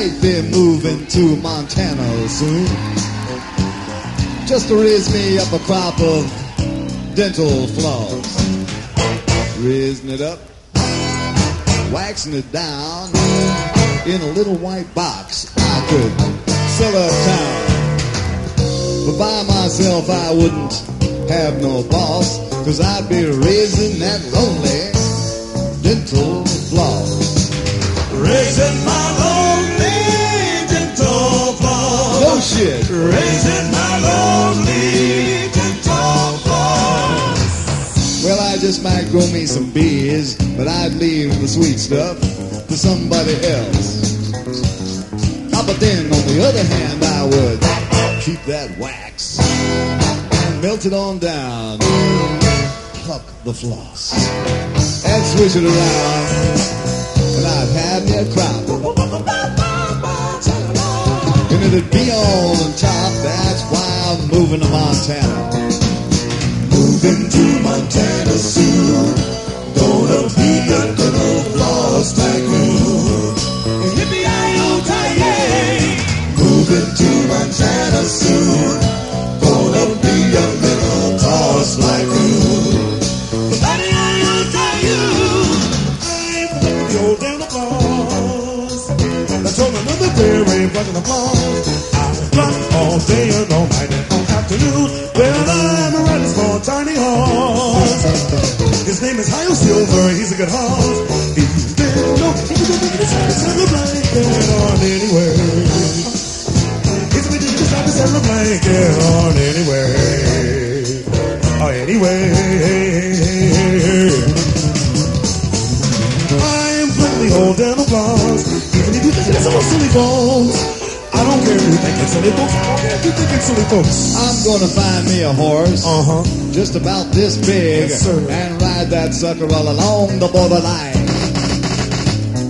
might be moving to Montana soon. Just to raise me up a crop of dental floss. Raising it up, waxing it down in a little white box. I could sell uptown. But by myself I wouldn't have no boss, cause I'd be raising that lonely dental floss. Raising might grow me some beers, but I'd leave the sweet stuff to somebody else. Ah, but then, on the other hand, I would keep that wax and melt it on down. Pluck the floss and switch it around, and I'd have me a crop. And it'd be on top, that's why I'm moving to Montana. Moving to Montana soon. Gonna be a little floss tycoon. Yippee-yi-yo-ki-yay. Moving to Montana soon. Gonna be a little floss tycoon. I'm the old damn applause. That's on another day, way back in the applause. I rock all day and all night His name is Hio Silver, he's a good horse. He's been no, summer blanket on anywhere. He's making his happy summer blanket on anywhere. Oh, anyway. I am plenty old and applause. Even if you think it's all silly folks. You think it's silly folks. I don't care if you think it's silly folks. I'm gonna find me a horse. Uh huh. just about this big Yes, and ride that sucker all along the borderline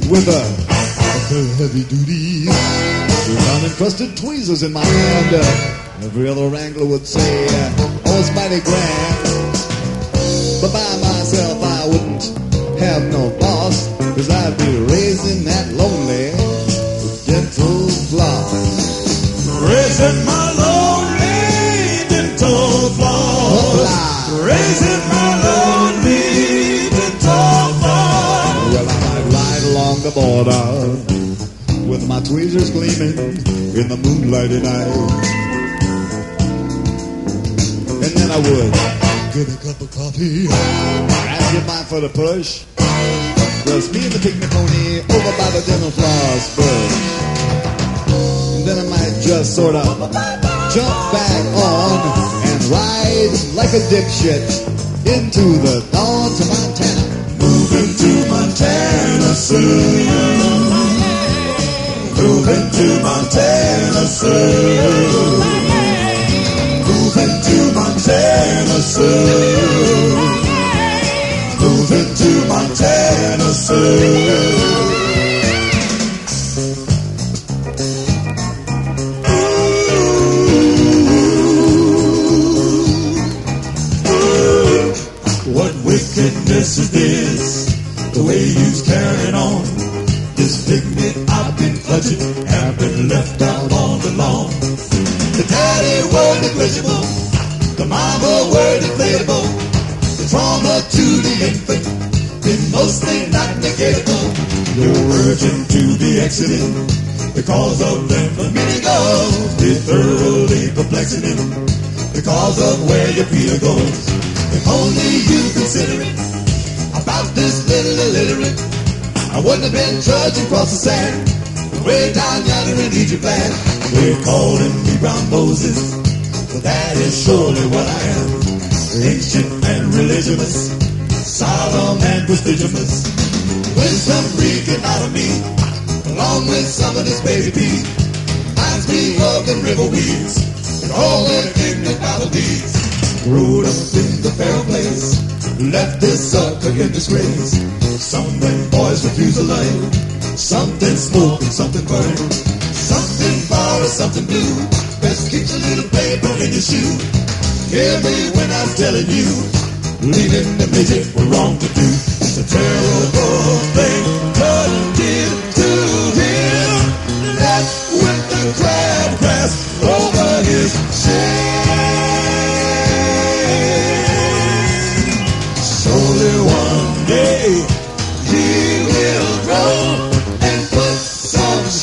with a, a heavy duty gun encrusted tweezers in my hand. Uh, every other wrangler would say, uh, oh, it's mighty grand. But by myself, I wouldn't have no boss, cause I'd be raising that lonely along the border with my tweezers gleaming in the moonlighty night. And then I would get a cup of coffee and get my for the push. Just me and the pygmy pony over by the dental floss bush. And then I might just sort of jump back on and ride like a dipshit into the dawn to Montana. Montana soon. Moving to Montana soon. Moving to Montana soon. Moving to Montana soon. What wickedness is this? The way you's carrying on. This picnic I've been clutching, have been left out on the. The daddy were negligible, the mama were deflatable. The trauma to the infant been mostly not negatable. You're urging to be exiting because of ago. Be thoroughly perplexing him because of where your Peter goes. If only you consider it about this little illiterate, I wouldn't have been trudging across the sand way down yonder in Egypt land. They calling me brown Moses, but that is surely what I am. Ancient and religious, solemn and prestigious. Wisdom reeking out of me, along with some of this baby pee. Reminds me of the river weeds, and all their ignorant melodies. Growed up in the fair place, Left this sucker in disgrace. Something boys refuse to lay. Something smoke and something burn. Something or something blue. Best keep your little paper in your shoe. Hear me when I'm telling you. Leaving the midget were wrong to do. It's a terrible thing. To the crab grass over his shin.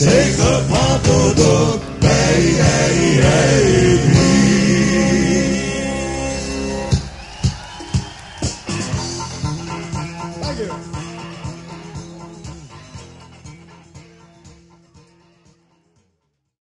Take pump of the